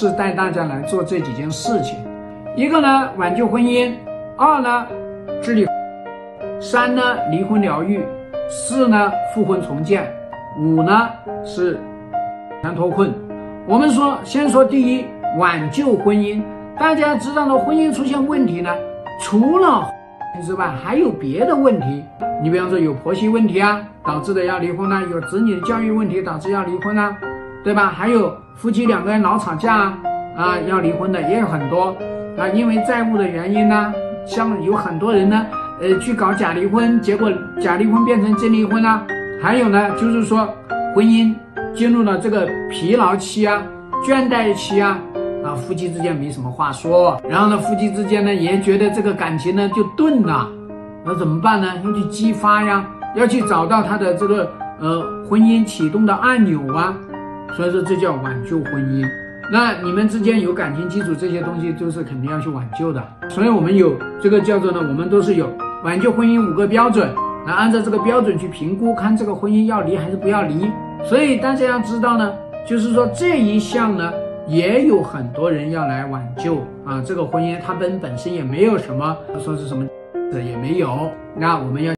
是带大家来做这几件事情，一个呢挽救婚姻，二呢治理，三呢离婚疗愈，四呢复婚重建，五呢是全脱困。我们说，先说第一，挽救婚姻。大家知道了，婚姻出现问题呢，除了之外，还有别的问题。你比方说有婆媳问题啊，导致的要离婚呢；有子女的教育问题导致要离婚啊，对吧？还有夫妻两个人老吵架啊，啊要离婚的也有很多啊，因为债务的原因呢，像有很多人呢，呃去搞假离婚，结果假离婚变成真离婚啊。还有呢，就是说婚姻进入了这个疲劳期啊、倦怠期啊。啊，夫妻之间没什么话说，然后呢，夫妻之间呢也觉得这个感情呢就钝了，那怎么办呢？要去激发呀，要去找到他的这个呃婚姻启动的按钮啊，所以说这叫挽救婚姻。那你们之间有感情基础这些东西，就是肯定要去挽救的。所以我们有这个叫做呢，我们都是有挽救婚姻五个标准，那按照这个标准去评估，看这个婚姻要离还是不要离。所以大家要知道呢，就是说这一项呢。也有很多人要来挽救啊，这个婚姻它本本身也没有什么说是什么，也没有。那我们要。